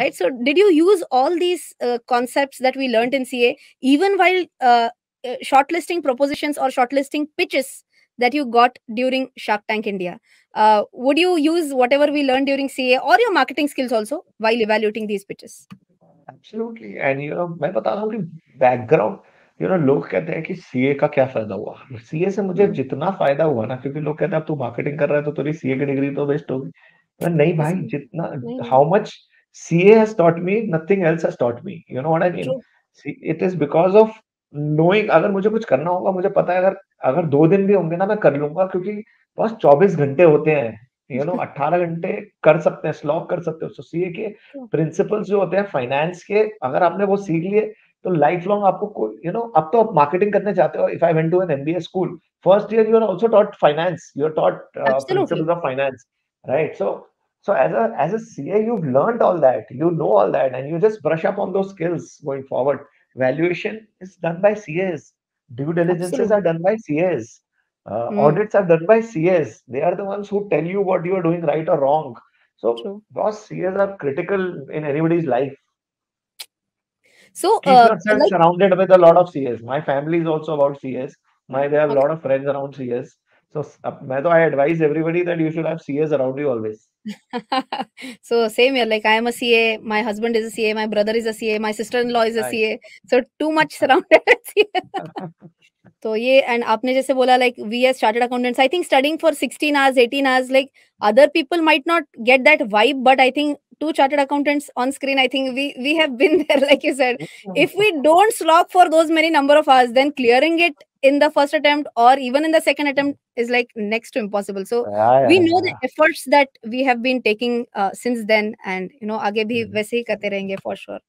right so did you use all these uh, concepts that we learned in ca even while uh, uh, shortlisting propositions or shortlisting pitches that you got during shark tank india uh, would you use whatever we learned during ca or your marketing skills also while evaluating these pitches absolutely and you know मैं बता रहा हूँ कि background you know लोग कहते हैं कि CA का क्या फ़ायदा हुआ सीए से मुझे हम्म, जितना फ़ायदा हुआ ना क्योंकि लोग कहते हैं अब तू मार्केटिंग कर रहा है तो तेरी सीए की डिग्री तो वेस्ट होगी पर नहीं भाई इसमें जितना नहीं नहीं how much CA has taught me nothing else has taught me. You know what I mean? See it is because of knowing अगर मुझे कुछ करना होगा मुझे पता है अगर अगर दो दिन भी होंगे ना मैं कर लूँगा क्योंकि बस चौबीस घंटे होते हैं। यू नो अट्ठारह घंटे कर सकते हैं स्लॉग कर सकते हो। सो सीए के प्रिंसिपल्स जो होते हैं फाइनेंस के अगर आपने वो सीख लिए तो लाइफ लॉन्ग आपको यू नो अब तो आप मार्केटिंग करने चाहते हो if I went to an MBA school first year you are also taught finance you are taught principles of finance right so so as a as a CA, you've learned all that, you know all that, and you just brush up on those skills going forward. Valuation is done by CAs. Due diligences are done by CAs. Uh, mm, audits are done by CAs. They are the ones who tell you what you are doing right or wrong. So, true boss, CAs are critical in anybody's life. so uh, like surrounded with a lot of CAs. My family is also about CAs. My they have a okay lot of friends around CAs. so uh, i I everybody that you should have cas around you always. So same here like i am a ca my husband is a ca my brother is a ca my sister-in-law is a right. ca so too much surrounded तो ये and आपने जैसे बोला like we as chartered accountants I think studying for sixteen hours eighteen hours like other people might not get that vibe but I think to chartered accountants on screen I think we we have been there like you said if we don't slog for those many number of hours then clearing it in the first attempt or even in the second attempt is like next to impossible. So yeah, yeah, we know yeah. the efforts that we have been taking uh, since then and you know aage bhi mm-hmm. for sure.